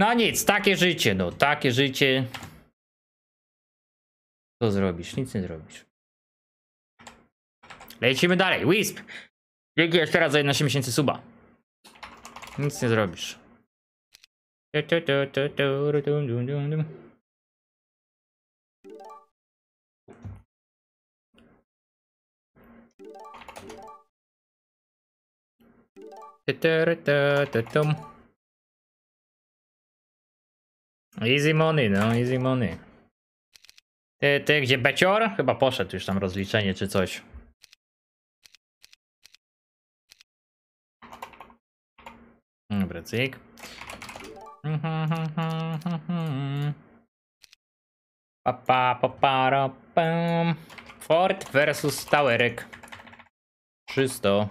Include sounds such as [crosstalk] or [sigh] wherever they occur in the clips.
No nic, takie życie, no, takie życie. Co zrobisz? Nic nie zrobisz. Lecimy dalej. Wisp! Dzięki jeszcze raz za 11 miesięcy suba. Nic nie zrobisz. Tu, Easy money, no, easy money. Ty, ty, gdzie Becior? Chyba poszedł już tam rozliczenie czy coś. Dobra, cyk. Pa, pa, pa, pa, ra, pam. Ford versus Towerek. 300.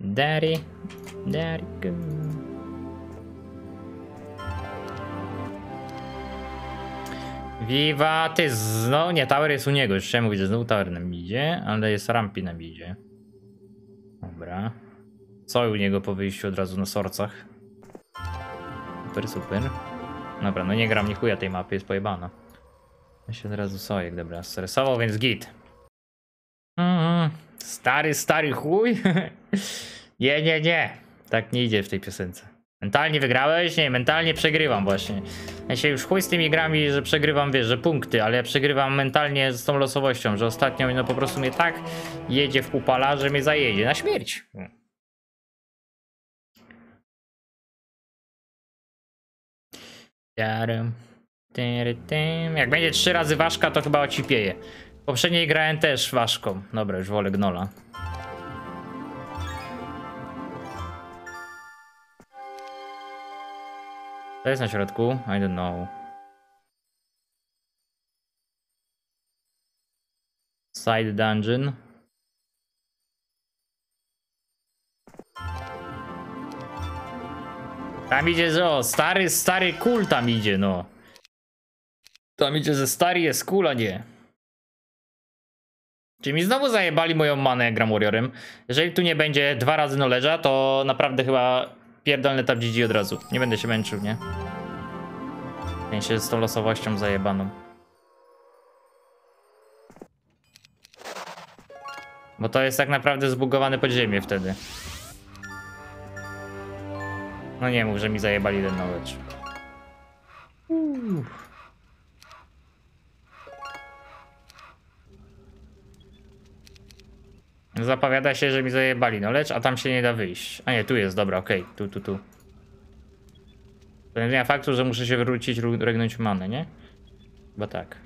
Daddy, daddy, go. Viva, ty znowu, nie, tower jest u niego, już chciałem mówić, że znowu tower nam idzie, ale jest rampi nam idzie. Dobra. Co u niego po wyjściu od razu na sorcach? Super, super. Dobra, no nie gram nie chuja tej mapy, jest pojebana. Ja się od razu sojek, dobra, stresował, więc git. Mhm. Stary, stary chuj? [laughs] nie, nie, nie. Tak nie idzie w tej piosence. Mentalnie wygrałeś? Nie, mentalnie przegrywam właśnie. Ja się już chuj z tymi grami, że przegrywam, wiesz, że punkty, ale ja przegrywam mentalnie z tą losowością, że ostatnio no po prostu mnie tak jedzie w pupala, że mnie zajedzie na śmierć. Tyrytym. Jak będzie trzy razy ważka, to chyba ocipieje. Poprzedniej grałem też ważką. Dobra, już wolę gnola. To jest na środku? I don't know. Side dungeon. Tam idzie, o, stary, stary kul tam idzie, no. Tam idzie, że stary jest kul, a nie. Czy mi znowu zajebali moją manę, gram Warriorem. Jeżeli tu nie będzie dwa razy knowledge'a, to naprawdę chyba pierdolny tab GG od razu. Nie będę się męczył, nie? W sensie z tą losowością zajebaną. Bo to jest tak naprawdę zbugowane podziemie wtedy. No nie mów, że mi zajebali ten knowledge. Uff. Zapowiada się, że mi zajebali knowledge, a tam się nie da wyjść. A nie, tu jest, dobra, okej, okay. tu, tu, tu. Zmienia faktu, że muszę się wrócić, regnąć manę, nie? Chyba tak.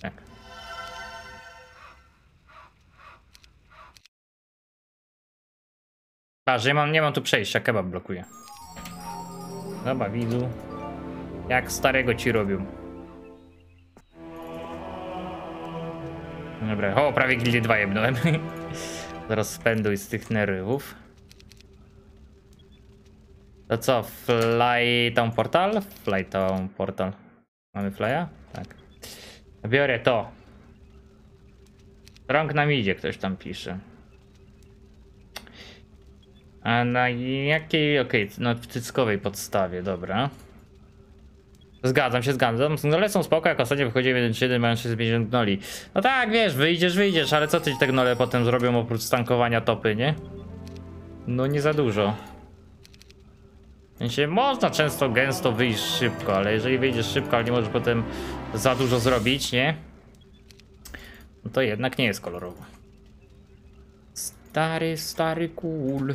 Tak. Patrz, nie mam, nie mam tu przejścia, kebab blokuje. Dobra, widzu. Jak starego ci robią. Dobra, o, prawie gildy 2 jebnąłem. [laughs] Zaraz spęduj z tych nerwów. To co, fly tą portal? Fly tą portal. Mamy flya? Tak. Biorę to. Rąk nam idzie, ktoś tam pisze. A na jakiej, okej, okay, na cyckowej podstawie, dobra. Zgadzam się, zgadzam. Gnole są spoko, jak ostatnio wychodzi 1.7, mają 650 gnoli. No tak, wiesz, wyjdziesz, wyjdziesz, ale co ty te gnole potem zrobią oprócz stankowania topy, nie? No nie za dużo. Sensie można często gęsto wyjść szybko, ale jeżeli wyjdziesz szybko, ale nie możesz potem za dużo zrobić, nie? No to jednak nie jest kolorowo. Stary, stary cool.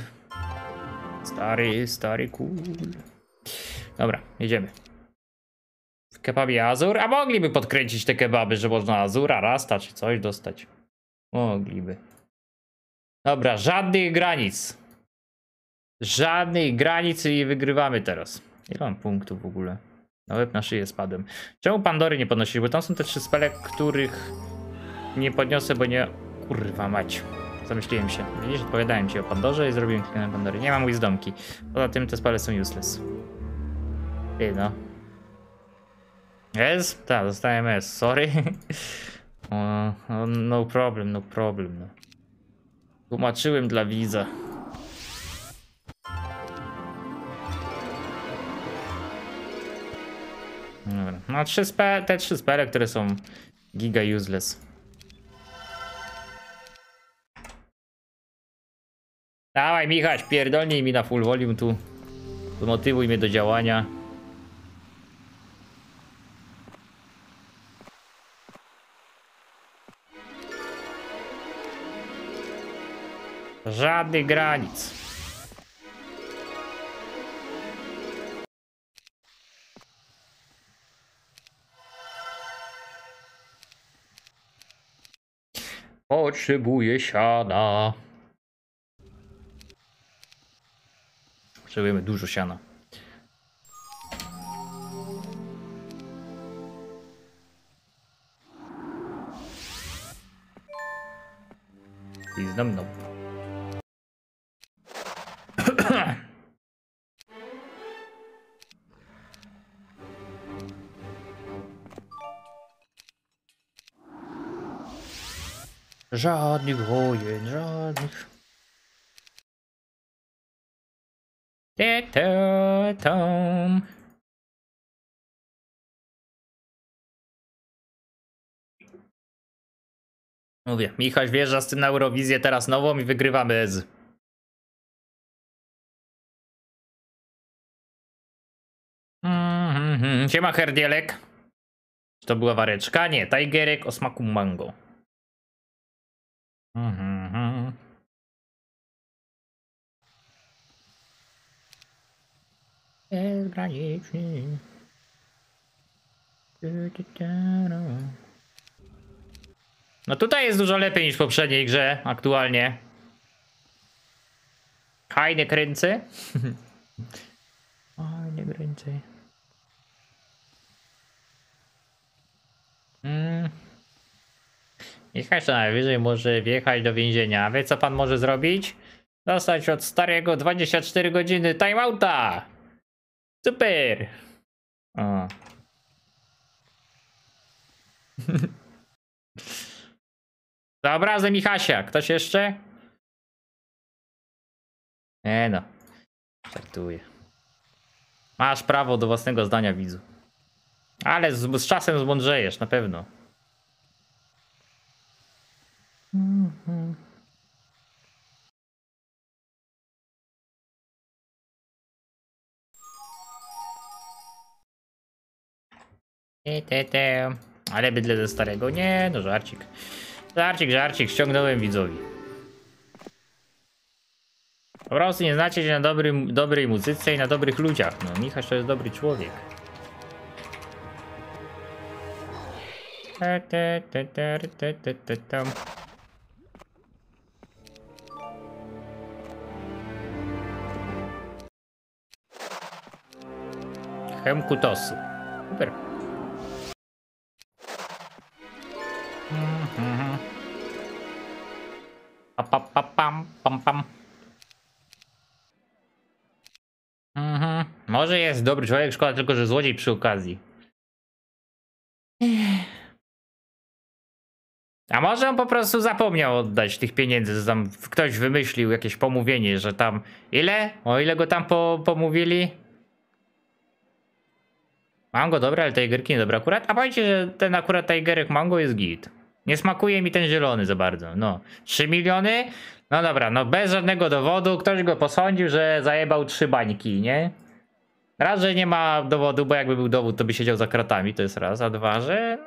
Stary, stary cool. Dobra, jedziemy. Kebabie Azur? A mogliby podkręcić te kebaby, że można Azura, Rasta czy coś dostać. Mogliby. Dobra, żadnych granic. Żadnych granic i wygrywamy teraz. Ile mam punktów w ogóle? Nawet na szyję spadłem. Czemu Pandory nie podnosisz? Bo tam są te trzy spele, których nie podniosę, bo nie... Kurwa mać. Zamyśliłem się. Widzisz, odpowiadałem ci o Pandorze i zrobiłem kilka na Pandory. Nie mam wisdomki. Poza tym te spele są useless. Ty no. S? Tak, dostałem S, sorry. [laughs] No, no problem, no problem. No. Tłumaczyłem dla widza. Dobra, no trzy spe te trzy spele, które są giga useless. Dawaj Michał, pierdolnij mi na full volume tu. Motywuj mnie do działania. Żadnych granic. Potrzebuję siana. Potrzebujemy dużo siana. Please, no, no. Żadnych wojen, żadnych. Tom. Mówię, Michał wjeżdża z tym na Eurowizję teraz nową i wygrywamy z. Mhm, Siema herdielek. To była wareczka? Nie, tajgerek o smaku mango. Mhm. No. Tutaj jest dużo lepiej niż w poprzedniej grze aktualnie. Fajne kręcy. [laughs] Fajne kręcy. Mm. Michał co najwyżej może wjechać do więzienia. Wie co pan może zrobić? Dostać od starego 24 godziny timeouta. Super. O. [laughs] Za obrazem Michasia. Ktoś jeszcze? Nie no. Żartuję. Masz prawo do własnego zdania, widzu. Ale z, z czasem zmądrzejesz, na pewno. Te, te, te. Ale bydle ze starego. Nie, no żarcik. Żarcik, żarcik, ściągnąłem widzowi. Po prostu nie znacie się na dobrym, dobrej muzyce i na dobrych ludziach. No, Michał to jest dobry człowiek. Te, te, te, te, te, te, te, tam. Hem kutosu. Super. Mhm. Pa, pa, pa, pam, pam, pam. Mhm. Może jest dobry człowiek, szkoda tylko, że złodziej przy okazji. A może on po prostu zapomniał oddać tych pieniędzy, tam ktoś wymyślił jakieś pomówienie, że tam ile? O ile go tam po, pomówili? Mango dobre, ale Tigerki nie dobre akurat. A powiedzcie, że ten akurat Tigerek Mango jest git. Nie smakuje mi ten zielony za bardzo. No, 3 miliony? No dobra, no bez żadnego dowodu. Ktoś go posądził, że zajebał trzy bańki, nie? Raz, że nie ma dowodu, bo jakby był dowód, to by siedział za kratami, to jest raz. A dwa, że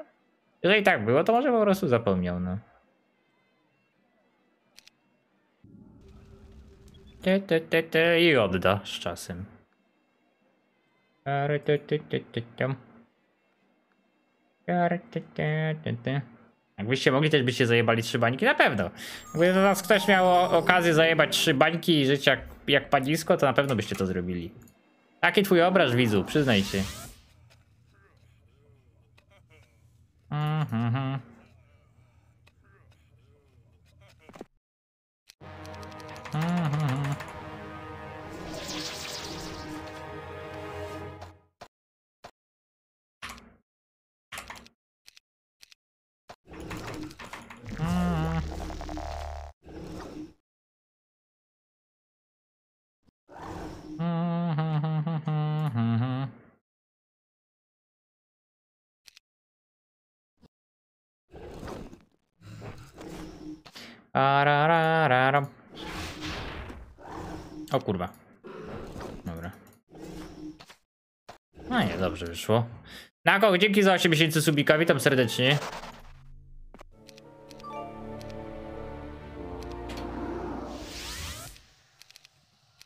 jeżeli tak było, to może po prostu zapomniał, no. Te, te, te, te, I odda z czasem. Ty, ty, ty, ty, tam. Tary, ty, ty, ty, ty. Jakbyście mogli, też byście zajebali trzy bańki, na pewno. Do nas ktoś miał okazję zajebać trzy bańki i żyć jak, jak panisko, to na pewno byście to zrobili. Taki twój obraz, widzu, przyznaj się. Mhm. Mhm. Mhm. Ararararam. O kurwa. Dobra. No nie, dobrze wyszło. Nako, dzięki za 8000 subika, witam serdecznie.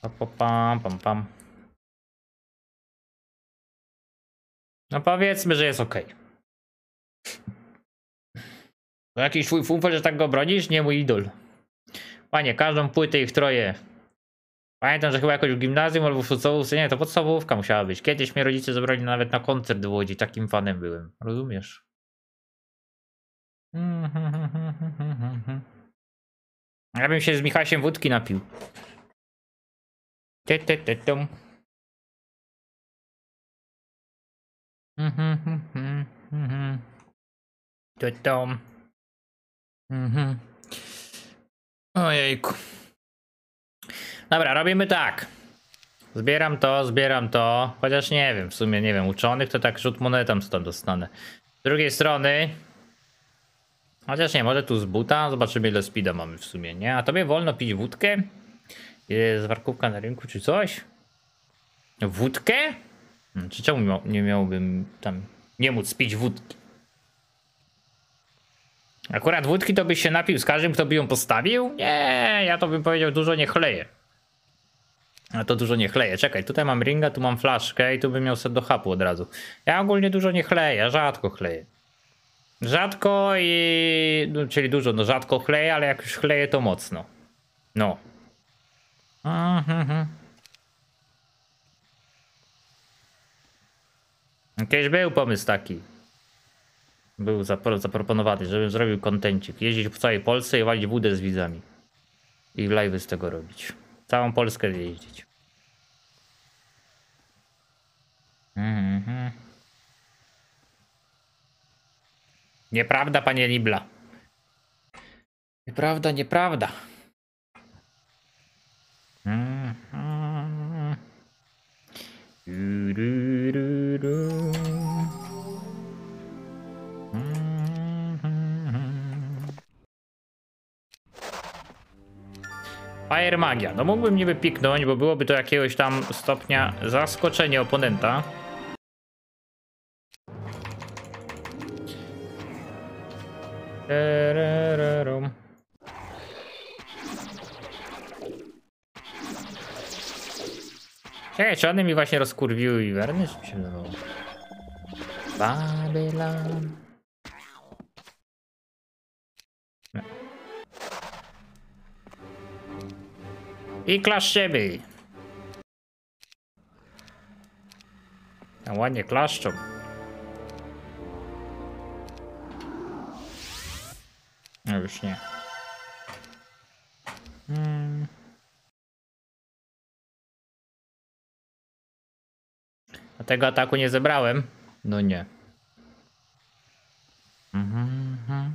Pa, pa, pam, pam, pam. No powiedzmy, że jest ok. To jakiś twój fumfel, że tak go bronisz? Nie mój idol. Panie, każdą płytę ich troje. Pamiętam, że chyba jakoś w gimnazjum albo w podstawówce, nie, to podstawówka musiała być. Kiedyś mnie rodzice zabrali nawet na koncert w Łodzi, takim fanem byłem. Rozumiesz? [laughs] Ja bym się z Michasiem wódki napił. Ty, ty, ty, tum. Mhm, mhm, mhm. Ojejku. Dobra, robimy tak. Zbieram to, zbieram to. Chociaż nie wiem, w sumie nie wiem, uczonych to tak rzut monetą tam dostanę. Z drugiej strony. Chociaż nie, może tu z buta. Zobaczymy ile speeda mamy w sumie, nie? A tobie wolno pić wódkę? Jest warkówka na rynku czy coś? Wódkę? Hmm, Czy czemu nie miałbym tam nie móc pić wódki? Akurat wódki to byś się napił z każdym, kto by ją postawił? Nie, ja to bym powiedział dużo nie chleje. A to dużo nie chleje. Czekaj, tutaj mam ringa, tu mam flaszkę i tu bym miał set do hapu od razu. Ja ogólnie dużo nie chleję, rzadko chleję. Rzadko i... No, czyli dużo, no rzadko chleję, ale jak już chleję to mocno. No. Mhm. Kiedyś był pomysł taki. Był zapro zaproponowany, żebym zrobił kontencik. Jeździć po całej Polsce i walić wódę z widzami. I live'y z tego robić. Całą Polskę jeździć. Mhm. Nieprawda, panie Nibla. Nieprawda, nieprawda. Du, du. Fire Magia. No mógłbym niby piknąć, bo byłoby to jakiegoś tam stopnia zaskoczenie oponenta. Czekaj, czy one mi właśnie rozkurwiły Iwerny? Czy mi się? Babylon. I klaszczymy. A ładnie klaszczą. No już nie. Hmm. A tego ataku nie zebrałem? No nie. Mhm, mhm.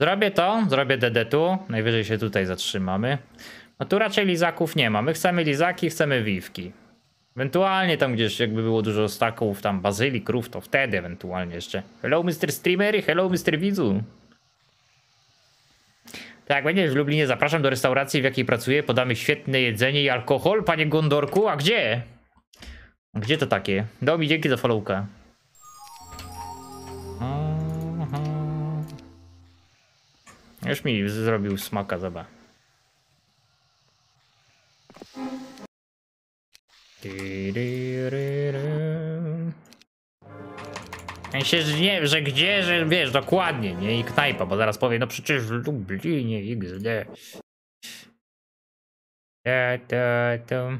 Zrobię to, zrobię DD tu, najwyżej się tutaj zatrzymamy. No tu raczej lizaków nie ma, my chcemy lizaki, chcemy wiwki. Ewentualnie tam gdzieś jakby było dużo staków, tam bazyli, krów, to wtedy ewentualnie jeszcze. Hello Mr. Streamery, hello Mr. Widzu. Tak, będziesz w Lublinie, zapraszam do restauracji, w jakiej pracuję, podamy świetne jedzenie i alkohol, panie Gondorku, a gdzie? Gdzie to takie? Domi, dzięki za followka. Już mi zrobił smaka, zobacz. Ja się, nie, że gdzie, że wiesz, dokładnie, nie? I knajpa, bo zaraz powie, no przecież w Lublinie XD. Ta, ta, ta.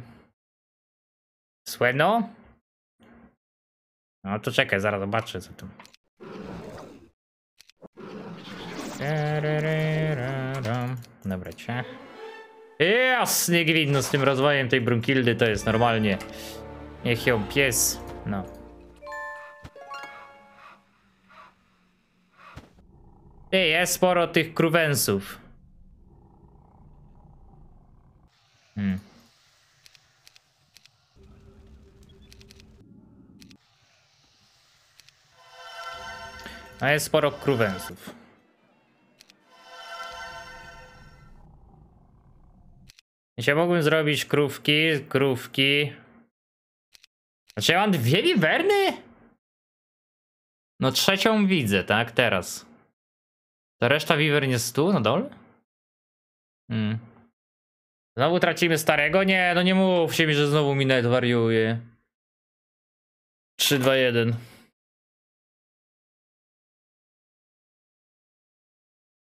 Słeno? No to czekaj, zaraz zobaczę co tu. Dobra, ciach. Jasny gwint, no z tym rozwojem tej Brunkildy to jest normalnie. Niech ją pies, no. Ty, jest sporo tych kruwensów. Hmm. A jest sporo kruwensów. Ja mógłbym zrobić krówki, krówki. Znaczy ja mam dwie wiwerny? No trzecią widzę, tak? Teraz. To reszta wiwer nie stu na dole? Hmm. Znowu tracimy starego? Nie, no nie mówcie mi, że znowu mi net wariuje. 3, 2, 1.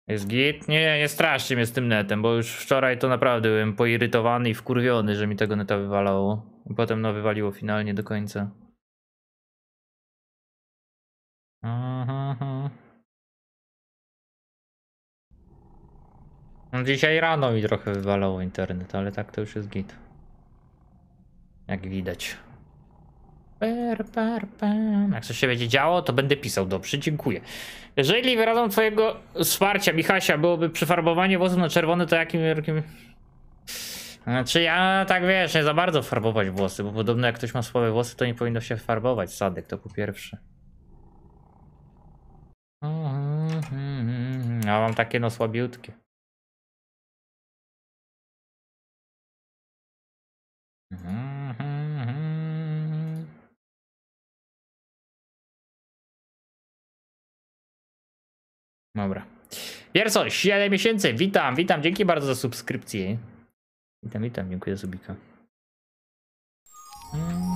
Jest git? Nie, nie straszcie mnie z tym netem, bo już wczoraj to naprawdę byłem poirytowany i wkurwiony, że mi tego neta wywalało. I potem no wywaliło finalnie do końca. Aha. No dzisiaj rano mi trochę wywalało internet, ale tak to już jest git. Jak widać. Per, per, per. Jak coś się będzie działo, to będę pisał. Dobrze, dziękuję. Jeżeli wyrazem twojego wsparcia, Michasia, byłoby przefarbowanie włosów na czerwony, to jakim... jakim... Znaczy ja tak wiesz, nie za bardzo farbować włosy, bo podobno jak ktoś ma słabe włosy, to nie powinno się farbować sadek, to po pierwsze. Ja mam takie no słabiutkie. Dobra. Wiersoś, 7 miesięcy, witam, witam, dzięki bardzo za subskrypcję. Witam, witam, dziękuję za subika. Mm.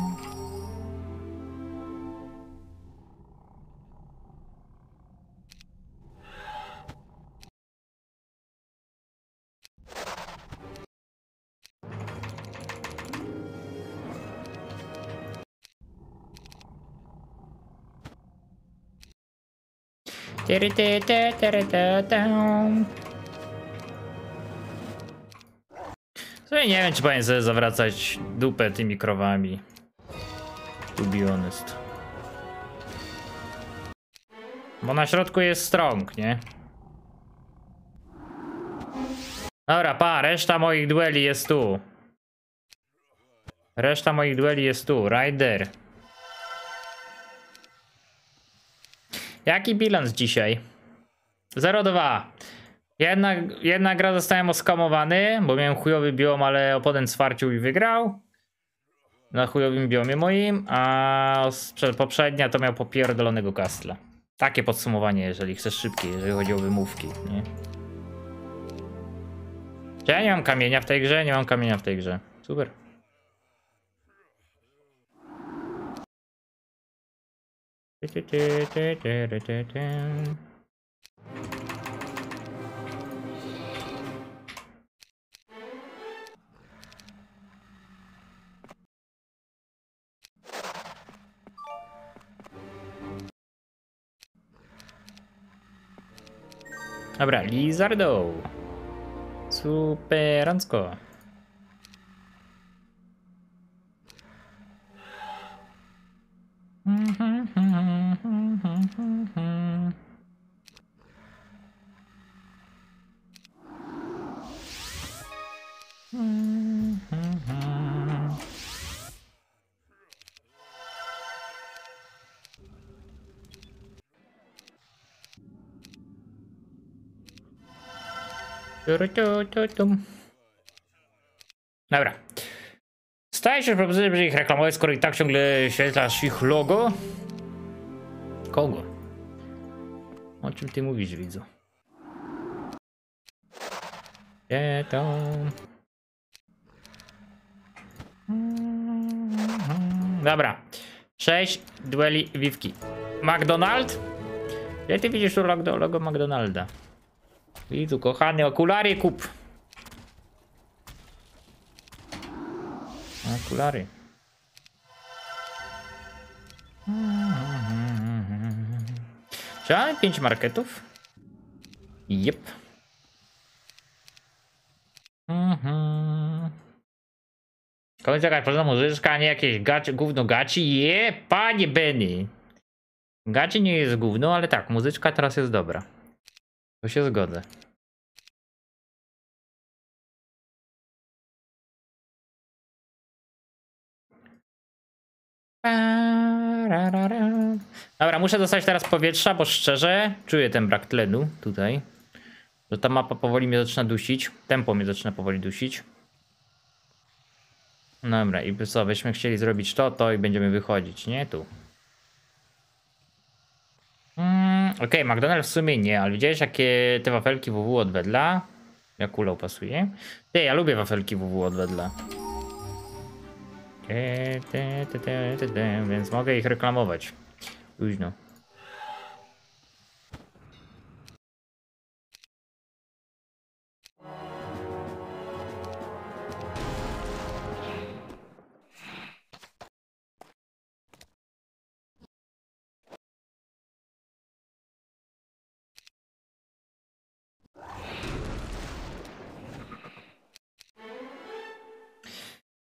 Sumie nie wiem, czy powinien sobie zawracać dupę tymi krowami. To be honest. Bo na środku jest strong, nie? Dobra, pa, reszta moich dueli jest tu. Reszta moich dueli jest tu, Rider. Jaki bilans dzisiaj? 0-2. Jedna, jedna gra zostałem oskamowany, bo miałem chujowy biom, ale oponent swarcił i wygrał. Na chujowym biomie moim, a poprzednia to miał popierdolonego kastla. Takie podsumowanie, jeżeli chcesz szybkie, jeżeli chodzi o wymówki, nie? Ja nie mam kamienia w tej grze? Nie mam kamienia w tej grze. Super. Dobra, Lizardo. Superancko. Dobra. Staje się propozycją, że ich reklamować, skoro i tak ciągle świetlasz ich logo. Kogo? O czym ty mówisz, widzu? Gdzie to? Dobra. Sześć dueli wiwki. McDonald? Gdzie ty widzisz tu logo, logo McDonalda? Widzu, kochany, okulary kup. Okulary. Mamy 5 marketów? Jep. Mhm. Kończę jakaś porządna muzyczka, nie jakieś gaci, gówno gaci. Je, panie Benny. Gaci nie jest gówno, ale tak, muzyczka teraz jest dobra. To się zgodzę. Dobra, muszę dostać teraz powietrza, bo szczerze czuję ten brak tlenu tutaj. Że ta mapa powoli mnie zaczyna dusić. Tempo mnie zaczyna powoli dusić. Dobra, i co, byśmy chcieli zrobić to, to i będziemy wychodzić, nie? Tu. Mm, Okej, McDonald's w sumie nie, ale widziałeś jakie te wafelki WW od Wedla? Jak kulą pasuje? Ty, ja lubię wafelki WW od Wedla. Więc mogę ich reklamować. Późno.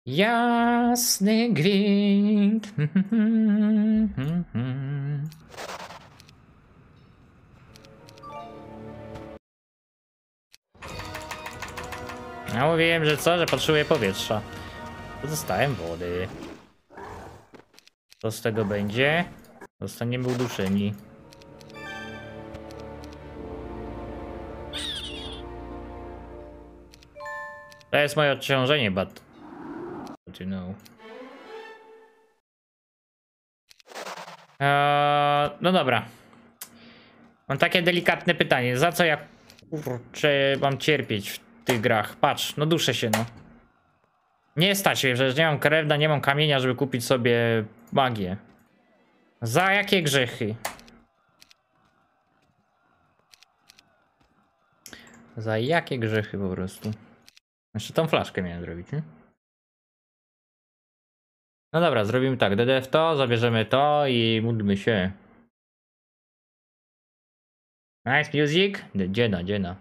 Jasny gwint. [laughs] Ja mówiłem, że co, że potrzebuję powietrza. To Dostałem wody. Co z tego będzie? Zostaniemy uduszeni. To jest moje odciążenie, but... you know. Eee, no dobra. Mam takie delikatne pytanie. Za co ja kurczę mam cierpieć w tych grach? Patrz, no duszę się, no. Nie stać mnie, że nie mam krewna, nie mam kamienia, żeby kupić sobie magię. Za jakie grzechy? Za jakie grzechy po prostu? Jeszcze tą flaszkę miałem zrobić, nie? No dobra, zrobimy tak. DDF to, zabierzemy to i módlmy się. Nice music. Dziena, dziena.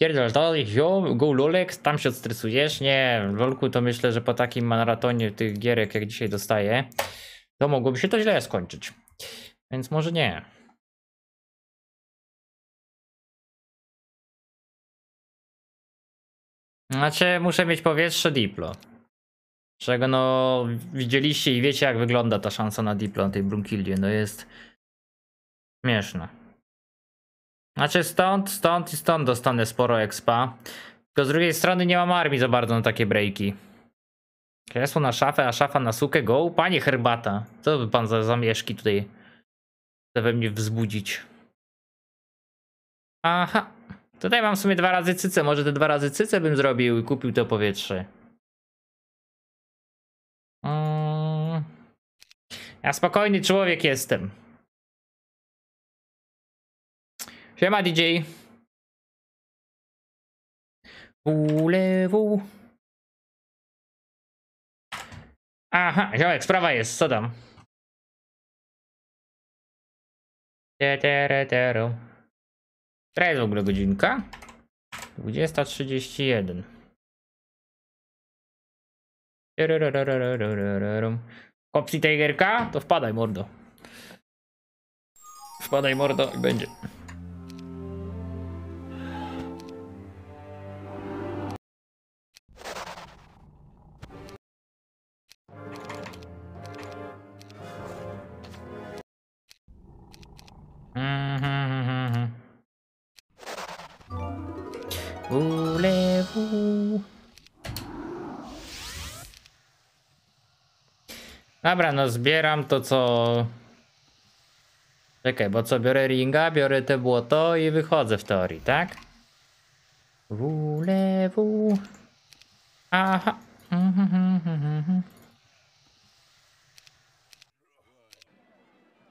Pierdol to, wziął, go lolek, tam się odstresujesz? Nie, w lolku to myślę, że po takim maratonie tych gierek, jak dzisiaj dostaję, to mogłoby się to źle skończyć. Więc może nie. Znaczy, muszę mieć powietrze Diplo. Czego no widzieliście i wiecie jak wygląda ta szansa na Diplo na tej Brunkildzie. No jest śmieszna. Znaczy stąd, stąd i stąd dostanę sporo expa. Tylko z drugiej strony nie mam armii za bardzo na takie breaki. Kresło na szafę, a szafa na sukę. Go, panie herbata. Co by pan za zamieszki tutaj chce we mnie wzbudzić? Aha. Tutaj mam w sumie dwa razy cyce. Może te dwa razy cyce bym zrobił i kupił to powietrze. Mm. Ja spokojny człowiek jestem. Siema DJ. Ulewu. Aha, ziołek, sprawa jest, co tam? Tetereteru. Która jest w ogóle godzinka? 20.31. Terererererererem. Kopsi Tigerka? To wpadaj mordo. Wpadaj mordo i będzie. Dobra, no zbieram to co... Czekaj, bo co, biorę ringa, biorę te błoto i wychodzę w teorii, tak? Ulewu. Aha. Mhm.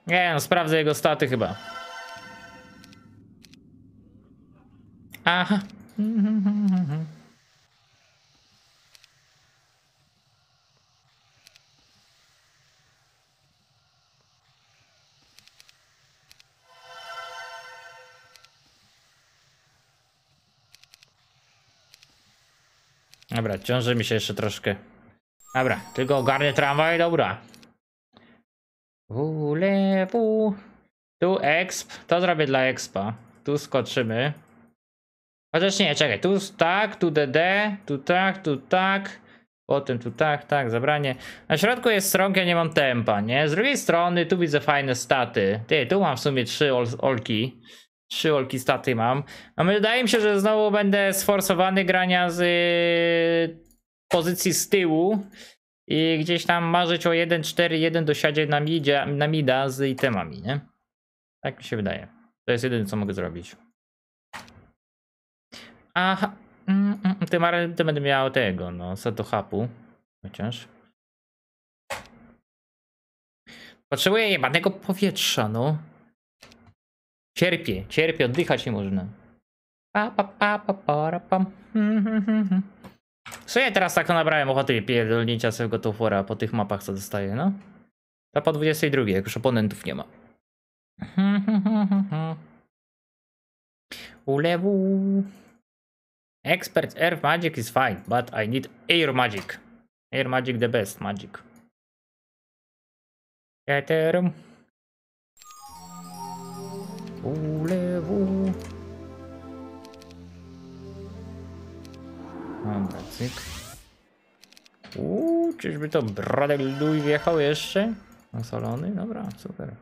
Nie no, sprawdzę jego staty chyba. Aha. Dobra, ciąży mi się jeszcze troszkę. Dobra, tylko ogarnę tramwaj, dobra. Ulewu. Tu exp, to zrobię dla expa. Tu skoczymy. Chociaż nie, czekaj, tu tak, tu DD, tu tak, tu tak. Potem tu tak, tak, zabranie. Na środku jest strong, ja nie mam tempa, nie? Z drugiej strony tu widzę fajne staty. Ty, tu mam w sumie trzy ol olki. Trzy olki staty mam. No wydaje mi się, że znowu będę sforsowany grania z y, pozycji z tyłu i gdzieś tam marzyć o 1-4-1 dosiadzie na, midzie, na mida z itemami, nie? Tak mi się wydaje. To jest jedyne, co mogę zrobić. Aha. Mm, mm, Tym, razem- tym będę miał tego, no, seto hapu. Chociaż. Potrzebuję jebanego powietrza, no. Cierpię, cierpię, oddychać nie można. Pa, pa, pa, pa. Co ja teraz tak nabrałem ochoty pierdolnięcia swojego tofora po tych mapach, co dostaję, no? To po 22, jak już oponentów nie ma. [laughs] Ulewu. Expert Air Magic is fine, but I need Air Magic. Air Magic the best magic. Eterum. Ulewu. Dobra, cyk. Uuu, czyżby to Bradley Louis wjechał jeszcze? Nasolony? Dobra, super.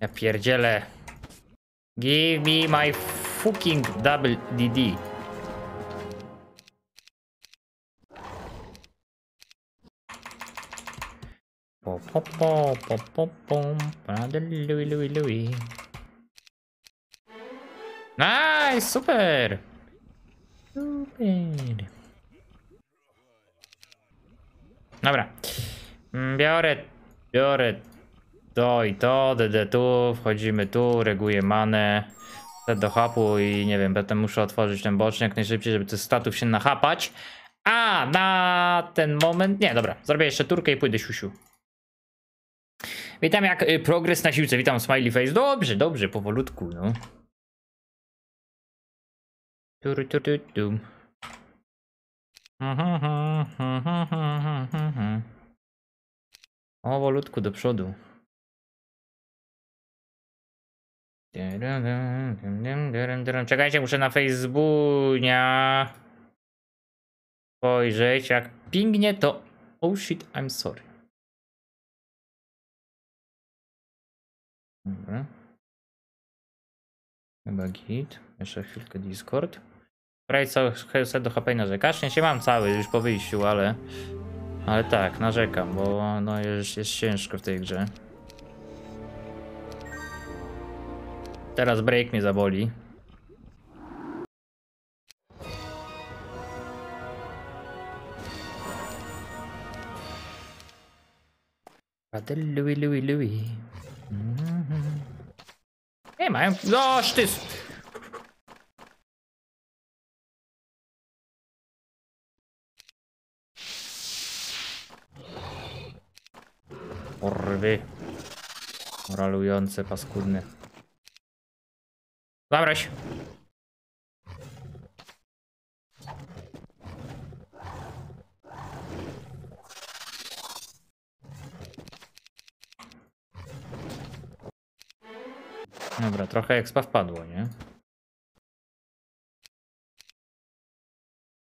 Ja pierdzielę. Give me my fucking double DD. Po po po po po. Brother Louis Louis Louis. Nice, super. Super. Dobra. Mm, Biorę, biorę to i to, DD tu, wchodzimy tu, reguję manę, do hapu i nie wiem, potem muszę otworzyć ten bocznik jak najszybciej, żeby tych statów się nachapać. A, na ten moment, nie, dobra, zrobię jeszcze turkę i pójdę siusiu. Witam jak y, progres na siłce, witam smiley face, dobrze, dobrze, powolutku, no. Turu, tu, tu, tu. Mhm, mhm, Czekajcie, muszę na Facebooka spojrzeć. Jak pingnie to... Oh shit, I'm sorry. Dobra. Chyba git. Jeszcze chwilkę Discord. Cały set do HP narzekasz? Nie się mam cały już po wyjściu, ale... Ale tak, narzekam, bo no jest, jest ciężko w tej grze. Teraz break mnie zaboli. Brother Louis, Louis, Louis. Mhm. Nie mają. No, sztys! Orwy. Moralujące, paskudne. Zabrać. Dobra, trochę expa wpadło, nie?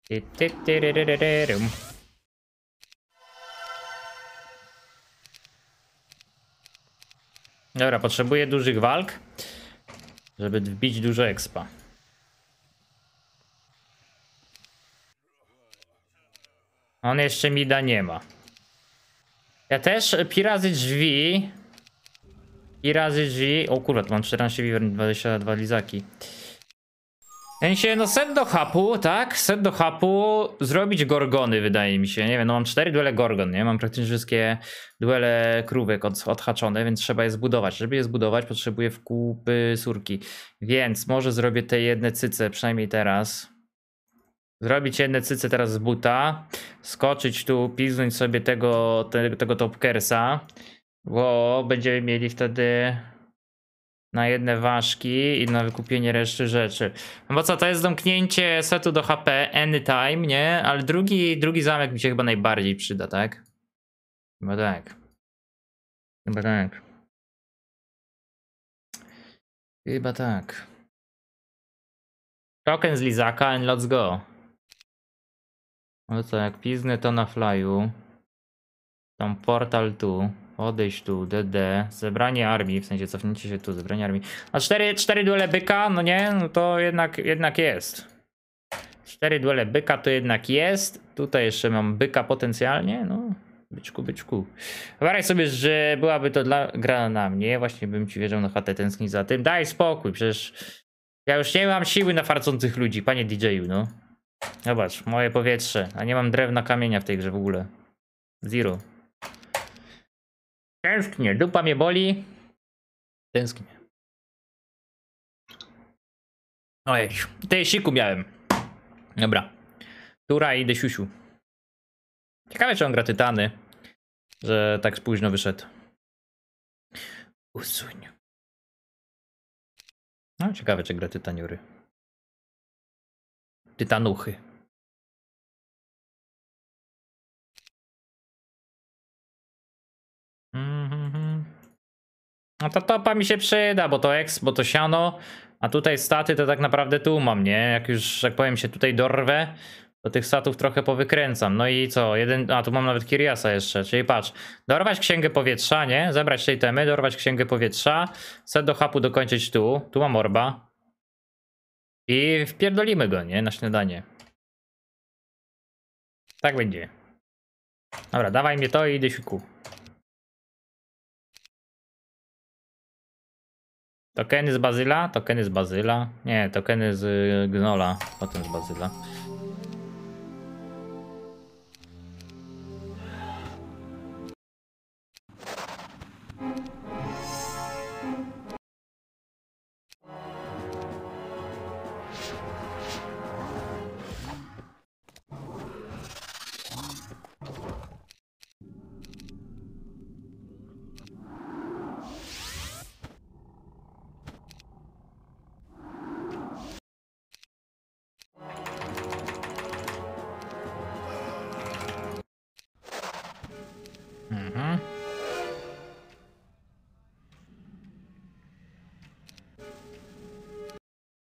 Ty, ty, ty, ry, ry, ry, ry, rum. Dobra, potrzebuję dużych walk, żeby wbić dużo expa. On jeszcze mida nie ma. Ja też pi razy drzwi. Pi razy drzwi. O kurwa, tu mam 14 wiwer, 22 lizaki. W sensie, no set do hapu, tak? Set do hapu, zrobić gorgony wydaje mi się. Nie wiem, no mam 4 duele gorgon, nie? Mam praktycznie wszystkie duele krówek od, odhaczone, więc trzeba je zbudować. Żeby je zbudować, potrzebuję wkupy surki. Więc może zrobię te jedne cyce, przynajmniej teraz. Zrobić jedne cyce teraz z buta. Skoczyć tu, piznąć sobie tego, te, tego topkersa. Bo będziemy mieli wtedy na jedne ważki i na wykupienie reszty rzeczy. No bo co, to jest domknięcie setu do HP anytime, nie? Ale drugi, drugi zamek mi się chyba najbardziej przyda, tak? Chyba tak. Chyba tak. Chyba tak. Token z Lizaka and let's go. No co, jak piznę to na flyu. Tam portal tu. Odejść tu, DD. Zebranie armii, w sensie cofnięcie się tu, zebranie armii. A cztery, cztery duele byka, no nie, no to jednak, jednak jest. Cztery duele byka to jednak jest. Tutaj jeszcze mam byka potencjalnie, no. Byczku, byczku. Wyobraź sobie, że byłaby to dla, gra na mnie. Właśnie bym ci wierzył na chatę tęsknić za tym. Daj spokój, przecież ja już nie mam siły na farcących ludzi, panie DJ-u, no. Zobacz, moje powietrze. A nie mam drewna kamienia w tej grze w ogóle. Zero. Tęsknię, dupa mnie boli. Tęsknię. Ojej, tej siku miałem. Dobra. Tura i siusiu. Ciekawe, czy on gra tytany, że tak późno wyszedł. Usuń. No, ciekawe, czy gra tytaniury. Tytanuchy. No to topa mi się przyda, bo to ex, bo to siano, a tutaj staty to tak naprawdę tu mam, nie? Jak już, jak powiem, się tutaj dorwę, to tych statów trochę powykręcam. No i co? Jeden, a tu mam nawet Kiriasa jeszcze, czyli patrz, dorwać księgę powietrza, nie? Zebrać tej temy, dorwać księgę powietrza, set do hapu dokończyć tu, tu mam orba i wpierdolimy go, nie? Na śniadanie. Tak będzie. Dobra, dawaj mnie to i idę siku. Tokeny z Bazyla, tokeny z Bazyla. Nie, tokeny z Gnola, potem z Bazyla.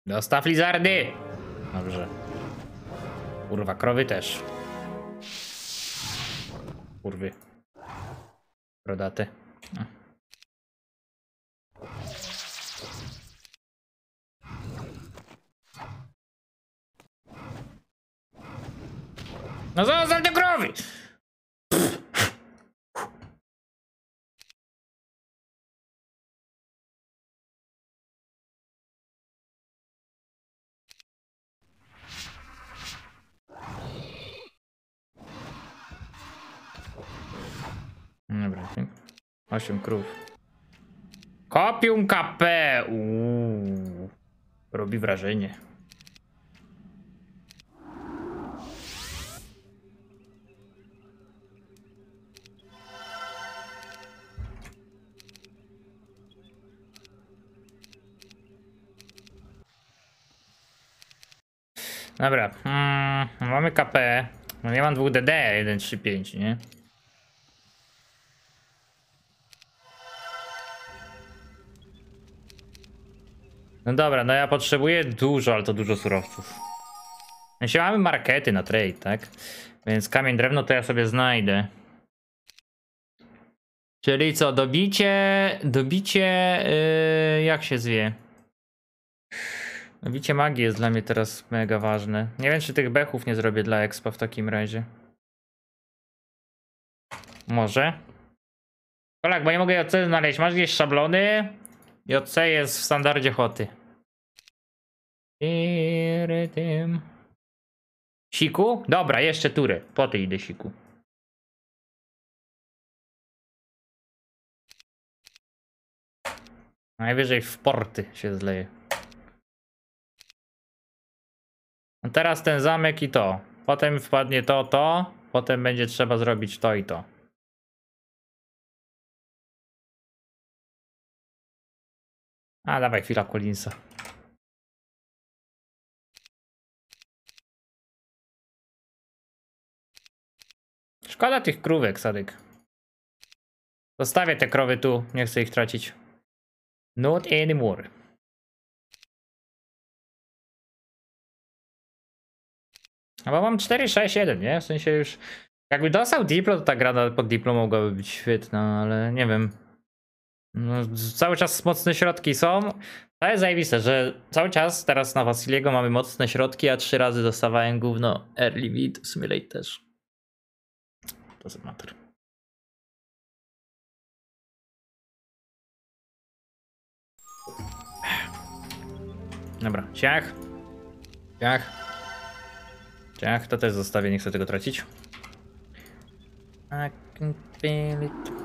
Dostaw lizardy! Dobrze. Kurwa, krowy też. Kurwy. Rodaty. No. No zostaw te krowy! Dobra, 8 krów. Kopium KP! Uuu. Robi wrażenie. Dobra, mm, mamy KP. No mam dwóch DD, 1, 3, 5, nie? No dobra, no ja potrzebuję dużo, ale to dużo surowców. Jeśli mamy markety na trade, tak? Więc kamień, drewno to ja sobie znajdę. Czyli co, dobicie, dobicie, yy, jak się zwie? Dobicie magii jest dla mnie teraz mega ważne. Nie wiem, czy tych bechów nie zrobię dla expa w takim razie. Może. Kolak, bo nie mogę JC znaleźć. Masz gdzieś szablony? JC jest w standardzie hoty. Tyrytym. Siku? Dobra, jeszcze tury. Po ty idę siku. Najwyżej w porty się zleje. No teraz ten zamek i to. Potem wpadnie to, to. Potem będzie trzeba zrobić to i to. A, dawaj, chwila Collinsa. Szkoda tych krówek, Sadyk. Zostawię te krowy tu, nie chcę ich tracić. Not anymore. No bo mam 4, 6, 1, nie? W sensie już... Jakby dostał Diplo, to ta gra pod Diplo mogłaby być świetna, ale nie wiem. No, cały czas mocne środki są. To jest zajebiste, że cały czas teraz na Wasiliego mamy mocne środki, a trzy razy dostawałem gówno early mid, w sumie late też. To jest matter. Dobra, ciach. Ciach. Ciach, to też zostawię, nie chcę tego tracić. I.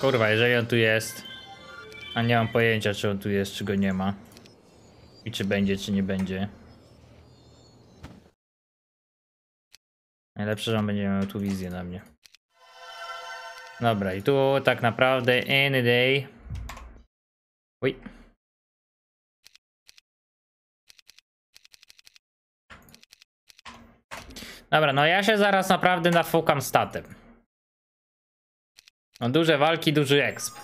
Kurwa, jeżeli on tu jest, a nie mam pojęcia, czy on tu jest, czy go nie ma. I czy będzie, czy nie będzie. Najlepsze, że on będzie miał tu wizję na mnie. Dobra, i tu tak naprawdę any day. Oj. Dobra, no ja się zaraz naprawdę nafukam statem. No duże walki, duży exp.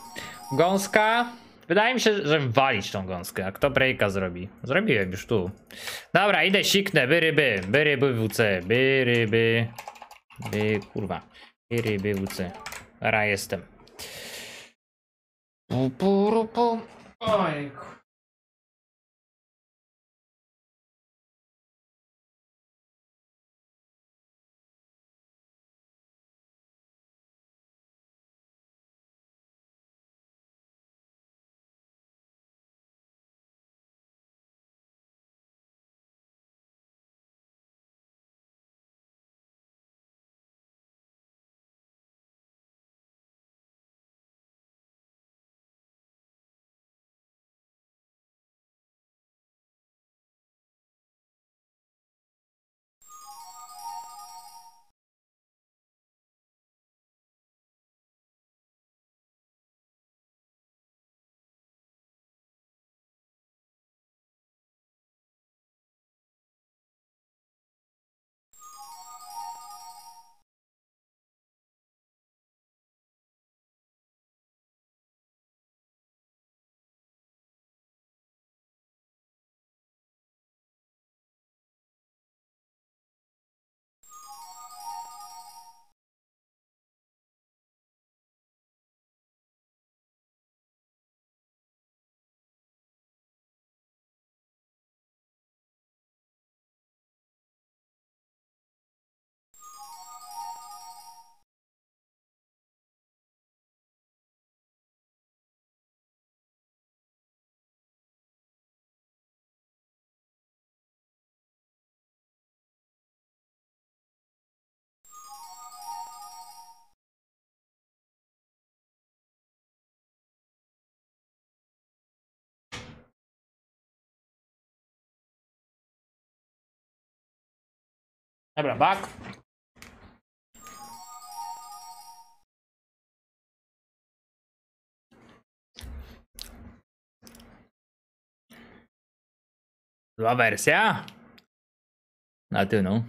Gąska. Wydaje mi się, że walić tą gąskę. A kto breaka zrobi? Zrobiłem już tu. Dobra, idę siknę. By ryby. By ryby WC. By ryby. By kurwa. By ryby WC. Ra jestem. Pu, pu, ru, pu. Ojku. Dobra, back. Zła wersja? Na ty no.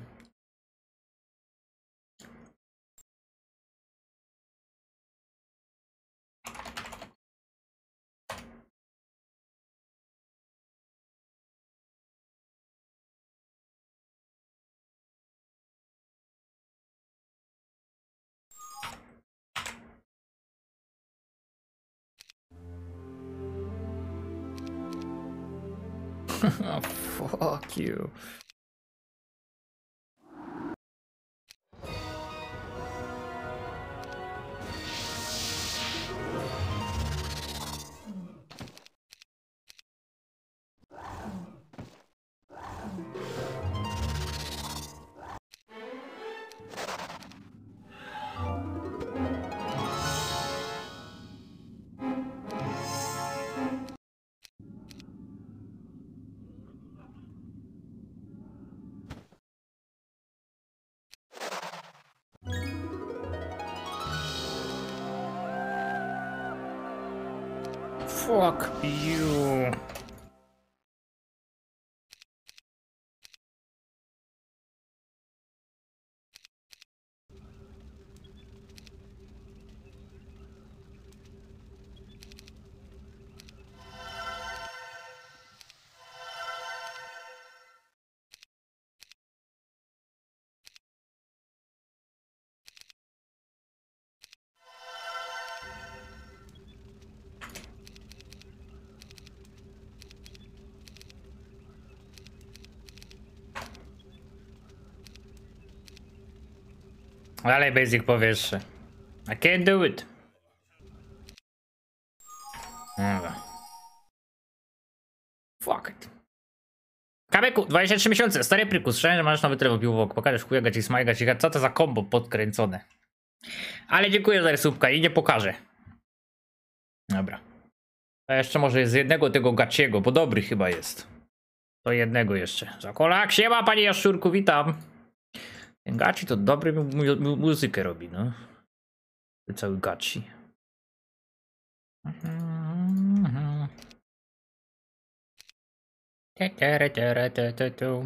[laughs] oh, fuck you. Fuck you. Dalej basic powietrze. I can't do it. Dobra. Fuck it. Kabeku, 23 miesiące, stary prykus, słyszałem, że masz nowy tryb piłowok, pokażesz chuja ci smajga ci co to za kombo podkręcone. Ale dziękuję za resubka i nie pokażę. Dobra. A jeszcze może z jednego tego gaciego, bo dobry chyba jest. To jednego jeszcze. Zakolak, siema panie Jaszczurku, witam. Gaci to dobry mu mu mu muzykę robi, no. Cały Gaci. Te, tu.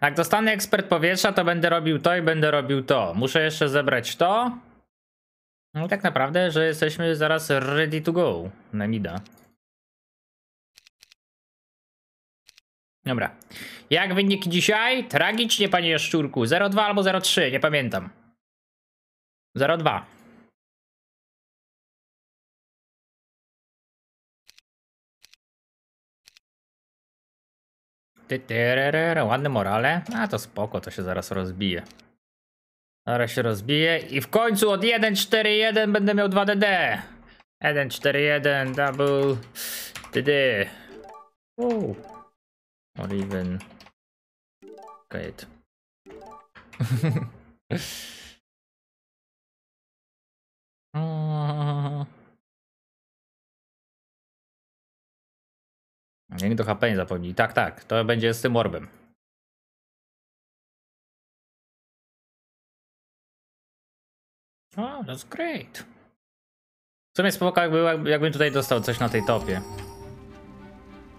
Jak dostanę ekspert powietrza, to będę robił to i będę robił to. Muszę jeszcze zebrać to. No tak naprawdę, że jesteśmy zaraz ready to go na Dobra. Jak wyniki dzisiaj? Tragicznie, panie Jaszczurku. 0,2 albo 0,3, nie pamiętam. 0,2. Ty, tyryryrы, Ładne morale. A to spoko, to się zaraz rozbije. Zaraz się rozbije i w końcu od 1.4.1 będę miał 2DD. 1.4.1 double DD. Uuu. Or even Kate. [laughs] Niech do HP nie zapomnij. Tak, tak, to będzie z tym orbem. Oh, that's great. W sumie spoko, jakby, jakbym tutaj dostał coś na tej topie.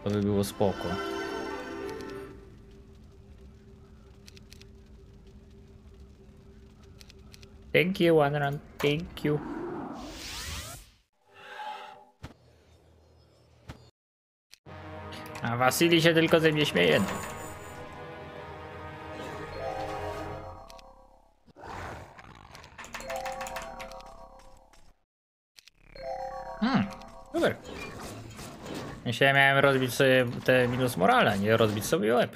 To by było spoko. Thank you, Anan. Thank you. A Wasili się tylko ze mnie śmieje. Hmm, super. Myślałem, miałem rozbić sobie te minus morale, nie rozbić sobie łeb.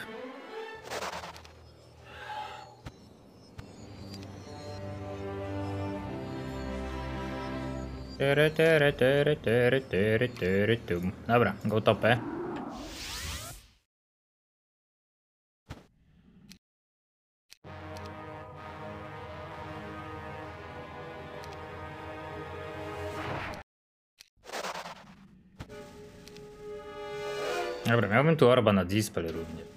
Tyry, tyry, tyry, tyry, tyry, tyry, tum. Dobra, go topę. Dobra, miałbym tu orba na dispel również.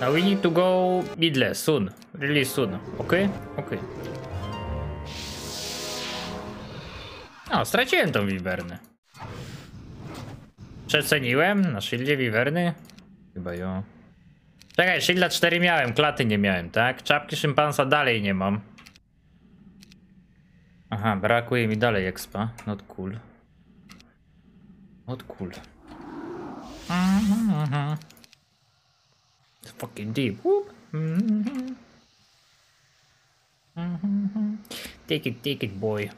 Now we need to go midle soon. Really soon. Okay? Okay. O, straciłem tą wiwernę. Przeceniłem na shieldzie wiwerny? Chyba ją. Czekaj, shielda 4 miałem, klaty nie miałem, tak? Czapki szympansa dalej nie mam. Aha, brakuje mi dalej expa. Not cool. Not cool. It's fucking deep. Whoop. Take it, take it, boy.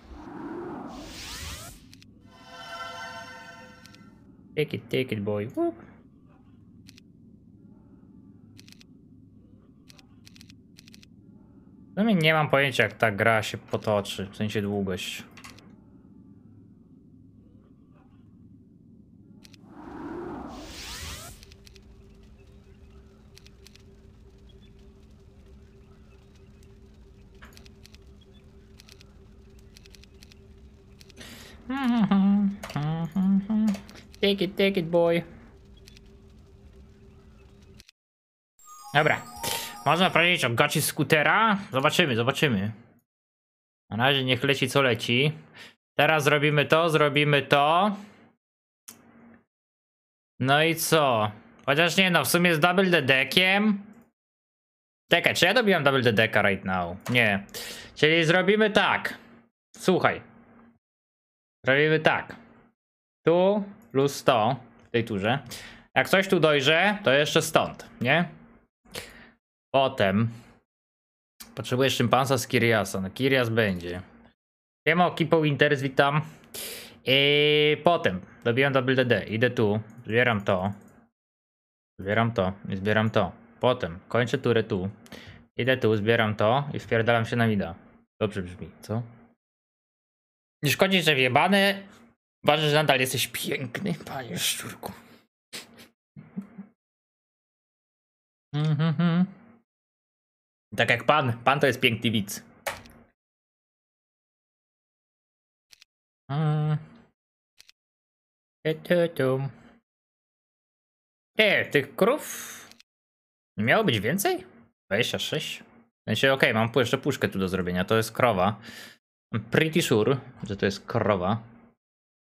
Take it, take it, boy. Whoop. No mi nie mam pojęcia jak ta gra się potoczy, w sensie długość. Take it, take it, boy. Dobra. Można powiedzieć o gaci skutera? Zobaczymy, zobaczymy. Na razie niech leci co leci. Teraz zrobimy to, zrobimy to. No i co? Chociaż nie no, w sumie z double the deckiem. Czekaj, czy ja dobiłem double the decka right now? Nie. Czyli zrobimy tak. Słuchaj. Zrobimy tak. Tu plus 100 w tej turze. Jak coś tu dojrze, to jeszcze stąd, nie? Potem potrzebujesz szympansa z Kiriasa. No Kirias będzie. Siema, Kipo Winters, witam. I potem dobijam double DD, idę tu, zbieram to. Zbieram to i zbieram to. Potem kończę turę tu. Idę tu, zbieram to i wpierdalam się na mida. Dobrze brzmi, co? Nie szkodzi, że wjebany. Ważne, że nadal jesteś piękny, panie szczurku. Mhm. Tak jak pan. Pan to jest piękny widz. Mm. E, tych krów miało być więcej? 26? W sensie, okej, mam pu- jeszcze puszkę tu do zrobienia, to jest krowa. I'm pretty sure, że to jest krowa.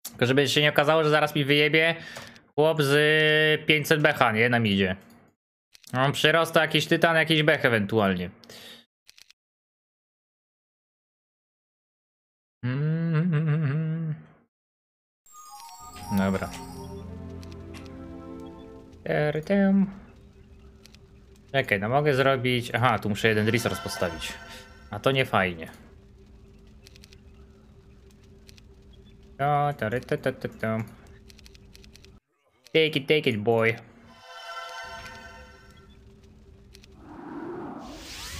Tylko żeby się nie okazało, że zaraz mi wyjebie chłop z 500 becha, nie? Na midzie. Mam przyrost to jakiś tytan, jakiś bech ewentualnie. Dobra. Czekaj, no mogę zrobić... Aha, tu muszę jeden resource postawić. A to nie fajnie. Ta, ta. Take it, take it, boy.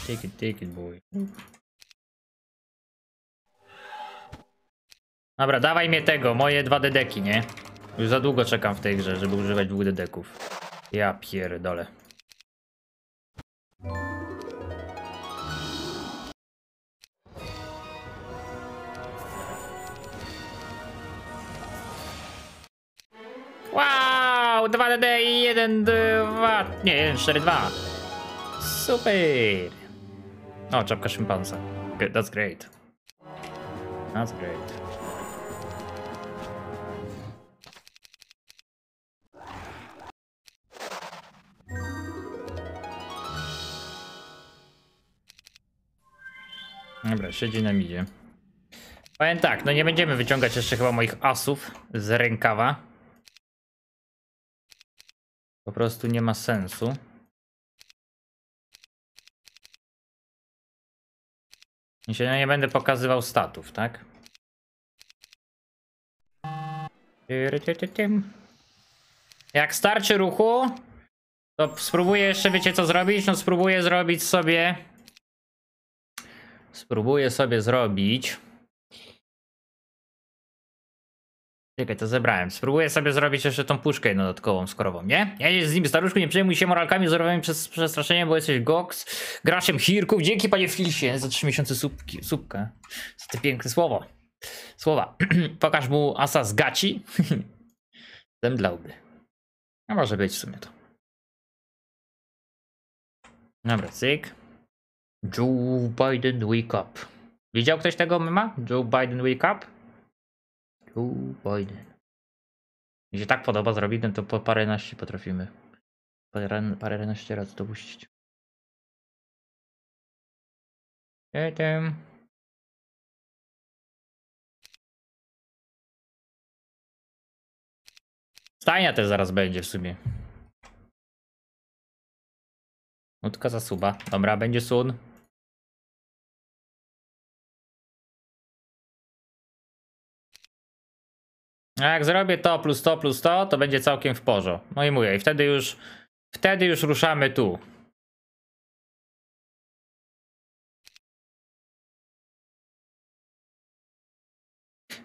Take it, take it, boy. Dobra, dawaj mnie tego, moje dwa dedeki, nie? Już za długo czekam w tej grze, żeby używać dwóch dedeków. Ja pierdolę. Wow! 2 DD i 1, 2. Nie, 1, 4, 2. Super! O, czapka szympansa. Good, That's great. That's great. Dobra, siedzi na midzie. Powiem tak, no nie będziemy wyciągać jeszcze chyba moich asów z rękawa. Po prostu nie ma sensu. Się nie będę pokazywał statów, tak? Jak starczy ruchu, to spróbuję jeszcze, wiecie co zrobić? No spróbuję zrobić sobie... Spróbuję sobie zrobić... Czekaj, to zebrałem. Spróbuję sobie zrobić jeszcze tą puszkę dodatkową z krową, nie? Ja z nim staruszku, nie przejmuj się moralkami wzorowymi przez przestraszeniem, bo jesteś goks, graszem Hirków. Dzięki panie Filsie za 3 miesiące subki, subkę. Za te piękne słowo. Słowa. [clears throat] Pokaż mu asa z gaci. [laughs] Zemdlałby. A może być w sumie to. Dobra, cyk. Joe Biden wake up. Widział ktoś tego mema? Joe Biden wake up? Joe Biden. Mi się tak podoba zrobić, no to po paręnaście potrafimy. Parę, paręnaście razy to puścić. Etem. Stajnia też zaraz będzie w sumie. Nutka za suba. Dobra, będzie sun. A jak zrobię to plus to plus to, to będzie całkiem w porządku. No i mówię, i wtedy już, wtedy już ruszamy tu.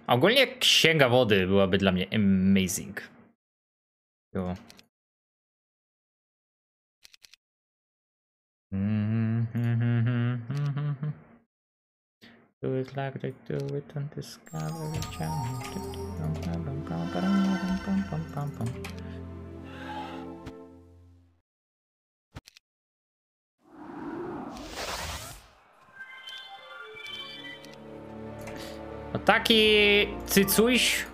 Ogólnie księga wody byłaby dla mnie amazing. Jo. Do it like they do it on Discovery Channel. No taki cycuś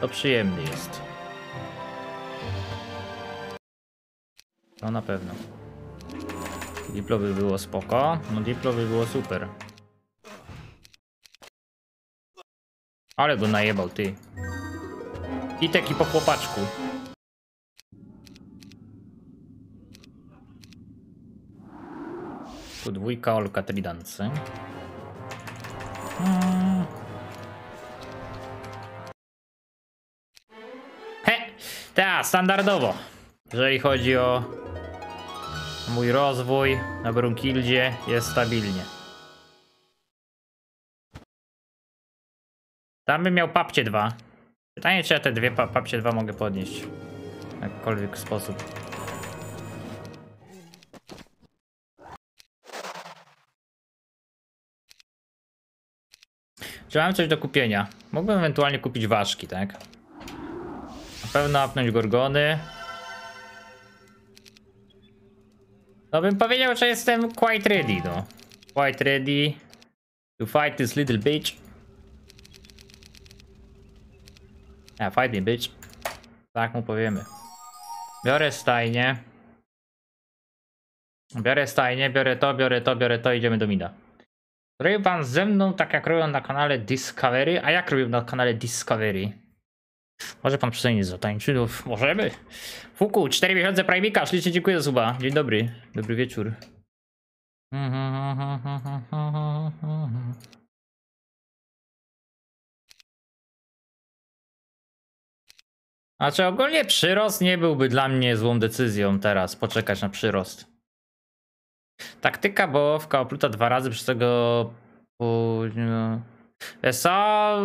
to przyjemny jest. No na pewno. Diplo by było spoko. No Diplo by było super. Ale go najebał, ty. I taki po chłopaczku. Tu dwójka Olka Tridancy. Hmm. He! Tak, standardowo. Jeżeli chodzi o mój rozwój na Brunkildzie, jest stabilnie. Tam bym miał papcie 2. Pytanie, czy ja te dwie pa papcie 2 mogę podnieść. W jakikolwiek sposób. Czy mam coś do kupienia? Mógłbym ewentualnie kupić ważki, tak? Na pewno apnąć gorgony. No bym powiedział, że jestem quite ready, no. Quite ready to fight this little bitch. A, fight me, bitch. Tak mu powiemy. Biorę stajnie. Biorę stajnie, biorę to, biorę to, biorę to, idziemy do mida. Robił pan ze mną tak jak robią na kanale Discovery, a jak robił na kanale Discovery? Może pan przynajmniej zatańczy? No, możemy. Fuku, 4 miesiące Primika, ślicznie dziękuję za suba. Dzień dobry, dobry wieczór. Znaczy ogólnie przyrost nie byłby dla mnie złą decyzją teraz, poczekać na przyrost. Taktyka bołowka opluta dwa razy przez tego co?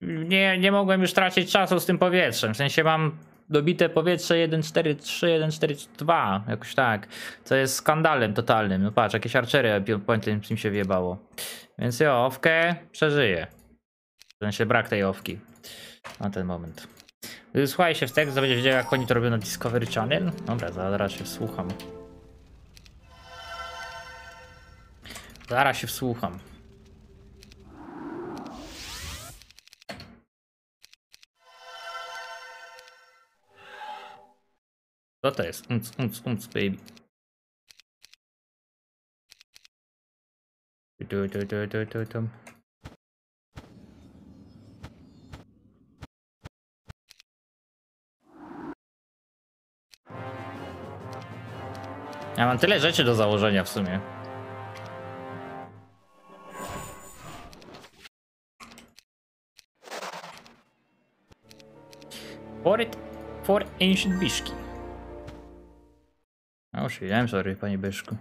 Nie, nie mogłem już tracić czasu z tym powietrzem. W sensie mam dobite powietrze 1.4.3, 1.4.2, jakoś tak. Co jest skandalem totalnym. No patrz, jakieś archery pointless mi się wjebało. Więc jo, owkę przeżyję. W sensie brak tej owki. Na ten moment. Słuchaj się w tekst, to będzie wiedział jak oni to robią na Discovery Channel. Dobra, zaraz się wsłucham. Zaraz się wsłucham. Co to jest? Unc, unc, unc, baby. Tu, tu, tu, tu, tu, tu. Ja mam tyle rzeczy do założenia w sumie. For it, for ancient Bishki. A już wiedziałem, sorry, panie Byszku.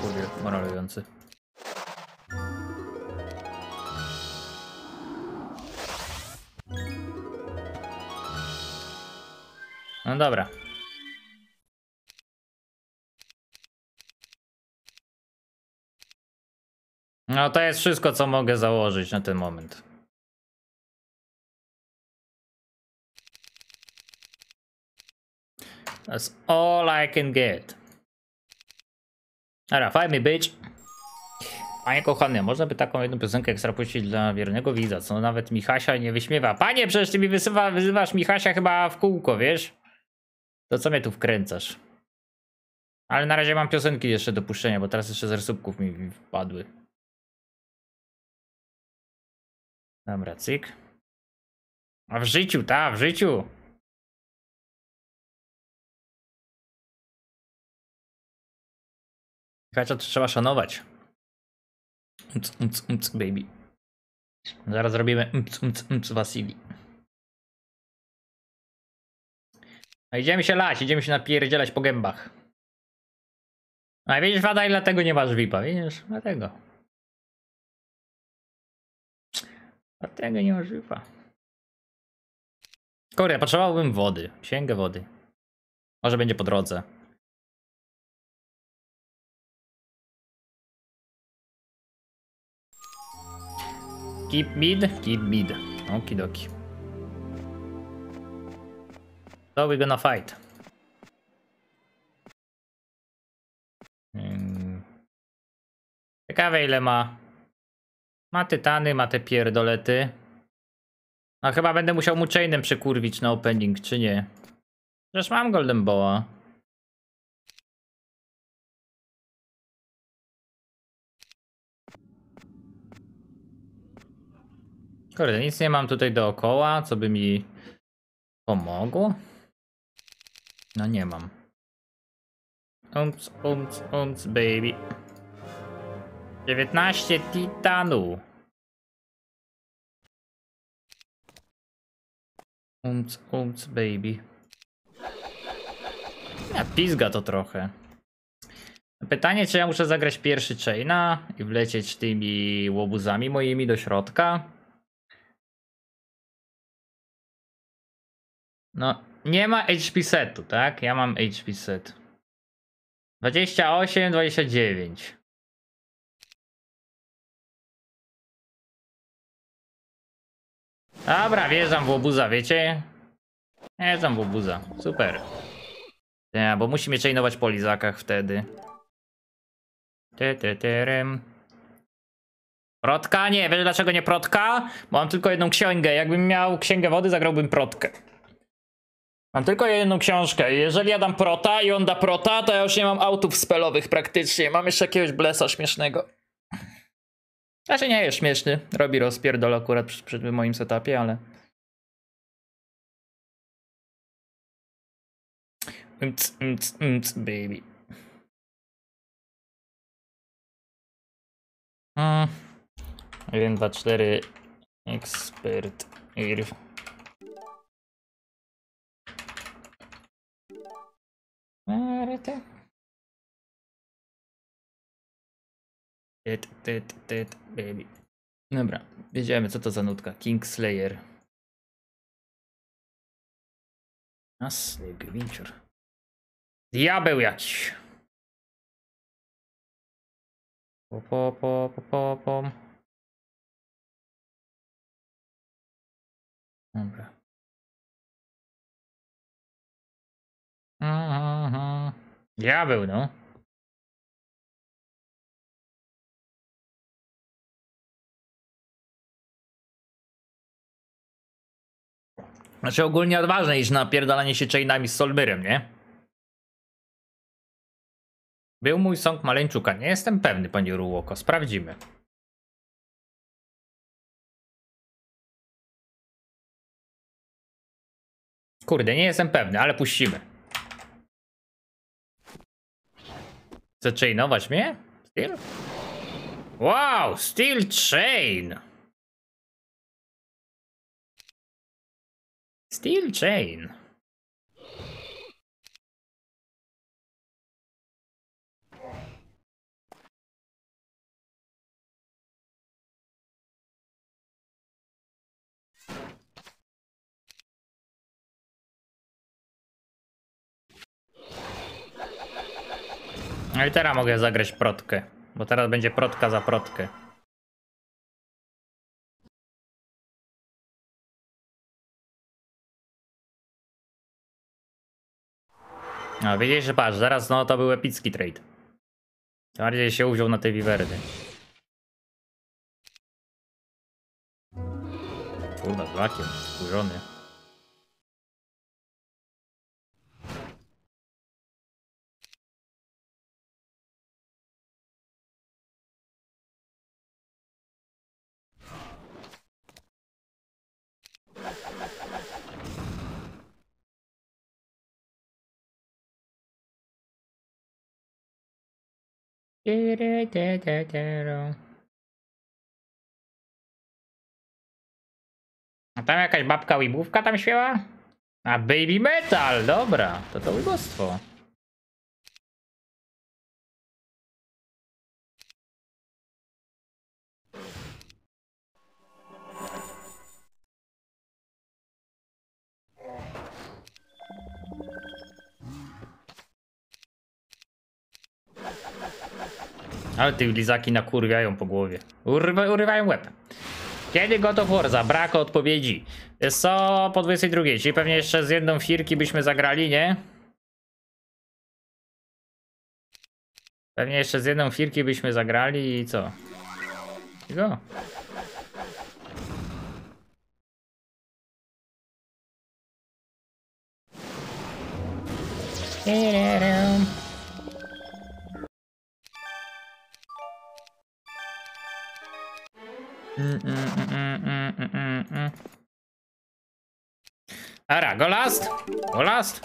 Kurde, moralujący. Dobra. No to jest wszystko, co mogę założyć na ten moment. That's all I can get. Dobra, me bitch. Panie kochany, można by taką jedną piosenkę ekstra puścić dla wiernego widza, co nawet Michasia nie wyśmiewa. Panie, przecież ty mi wysywa, wyzywasz Michasia chyba w kółko, wiesz? To co mnie tu wkręcasz? Ale na razie mam piosenki jeszcze do puszczenia, bo teraz jeszcze z resubków mi wpadły. Dobra, cyk. A w życiu, ta, w życiu. Kacia to trzeba szanować. Umc, umc, umc, baby. Zaraz zrobimy umc, umc, umc Wasili. No idziemy się lać, idziemy się napierdzielać po gębach. A widzisz, Wada, i dlatego nie masz VIPa, widzisz? Dlatego. Dlatego nie masz VIPa. Kurde, potrzebowałbym wody. Sięgę wody. Może będzie po drodze. Keep mid, keep mid. Okidoki. So we're gonna fight. Hmm. Ciekawe ile ma. Ma tytany, ma te pierdolety. A chyba będę musiał mu chainem przekurwić na opening, czy nie? Przecież mam Golden Boa. Kurde, nic nie mam tutaj dookoła, co by mi pomogło. No nie mam. Umc, umc, umc, baby. 19 titanu. Umc, umc, baby. Ja pizga to trochę. Pytanie, czy ja muszę zagrać pierwszy chaina i wlecieć tymi łobuzami moimi do środka? No, nie ma HP setu, tak? Ja mam HP set. 28, 29. Dobra, wjeżdżam w łobuza, wiecie? Wjeżdżam w łobuza, super. Nie, bo musi mnie chainować po lizakach wtedy. Ty. Protka? Nie, wiesz dlaczego nie protka? Bo mam tylko jedną księgę. Jakbym miał księgę wody, zagrałbym protkę. Mam tylko jedną książkę. Jeżeli ja dam prota i on da prota, to ja już nie mam autów spelowych praktycznie. Mam jeszcze jakiegoś blesa śmiesznego. Znaczy nie jest śmieszny. Robi rozpierdol akurat przy, przy moim setupie, ale... Mc, mc, mc, baby. Mm. 1, 2, 4. Ekspert. Irw. Arete. Tyt, tyt, tyt, baby. Dobra, wiedziemy co to za nutka. Kingslayer. Nasny gwinczur. Diabeł jakiś. Po, po, po, po, po, po. Dobra. Mhm. Diabeł, no. Znaczy ogólnie odważne niż napierdalanie się chainami z Solmyrem, nie? Był mój song Maleńczuka. Nie jestem pewny, panie Rułoko. Sprawdzimy. Kurde, nie jestem pewny, ale puścimy. Chce chainować mnie? Steel? Wow, Steel Chain! Steel Chain. No i teraz mogę zagrać protkę, bo teraz będzie protka za protkę. No widzisz, że patrz, zaraz no to był epicki trade. Tym Bardziej się uwziął na te wiwerdy. Kurwa, z lakiem, skurzony. A tam jakaś babka łibówka tam śpiewa? A Baby Metal, dobra, to to ubóstwo. Ale ty lizaki nakurwiają po głowie. Urywa, urywają łeb. Kiedy God of War? Za brak odpowiedzi. Jest co po 22, czyli pewnie jeszcze z jedną firki byśmy zagrali, nie? Pewnie jeszcze z jedną firki byśmy zagrali i co? I go. Mm, mm, mm, mm, mm, mm, mm. Dobra, go last! Go last!